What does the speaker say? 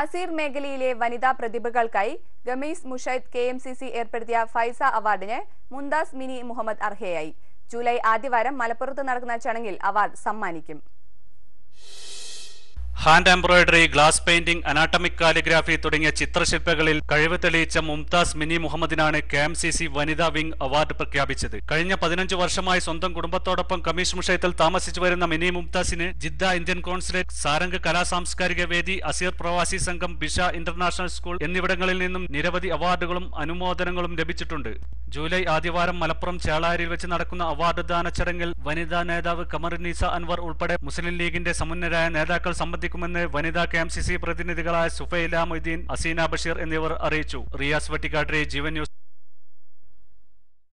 Asir മേഖലയിലെ വനിതാ പ്രതിഭകൾക്കായി Khamis Mushait K M C C ഏർപ്പെടുത്തിയ ഫൈസ അവാർഡിന് മുന്താസ് മിനി മുഹമ്മദ് അർഹയായി. ജൂലൈ ആദ്യവാരം മലപ്പുറത്ത് നടക്കുന്ന ചടങ്ങിൽ അവാർഡ് സമ്മാനിക്കും. Hand embroidery glass painting anatomic calligraphy തുടങ്ങിയ ചിത്രശില്പങ്ങളിൽ കഴിവ് തെളിയിച്ച മുംതാസ് മിനി മുഹമ്മദിനാണ് കെ എം സി സി വനിതാ വിംഗ് അവാർഡ് പ്രഖ്യാപിച്ചത്. കഴിഞ്ഞ പതിനഞ്ച് വർഷമായി സ്വന്തം കുടുംബത്തോടൊപ്പം കമ്മീഷൻ വിഷയത്തിൽ താമസിച്ചു വരുന്ന മിനി മുംതാസിന് ജിദ്ദ ഇന്ത്യൻ കോൺസുലേറ്റ് സാരംഗ് കലാ സാംസ്കാരിക വേദി അസീർ പ്രവാസി സംഘം ബിഷ ഇന്റർനാഷണൽ സ്കൂൾ എന്നിവിടങ്ങളിൽ നിന്നും നിരവധി അവാർഡുകളും അനുമോദനങ്ങളും ലഭിച്ചിട്ടുണ്ട്. ജൂലൈ ആദ്യവാരം മലപ്പുറം ചേളാരിയിൽ വെച്ച് നടക്കുന്ന അവാർഡ് ദാന ചടങ്ങിൽ വനിതാ നേതാവ് കമറുന്നീസ അൻവർ ഉൾപ്പെടെ മുസ്ലിം ലീഗിന്റെ സമുന്നരായ നേതാക്കൾ സംബന്ധിക്കുമെന്ന് വനിതാ കെ പ്രതിനിധികളായ സുഫൈല മൊയ്തീൻ അസീന ബഷീർ എന്നിവർ അറിയിച്ചു. റിയാസ് വട്ടിക്കാട്രി ജീവൻ ന്യൂസ്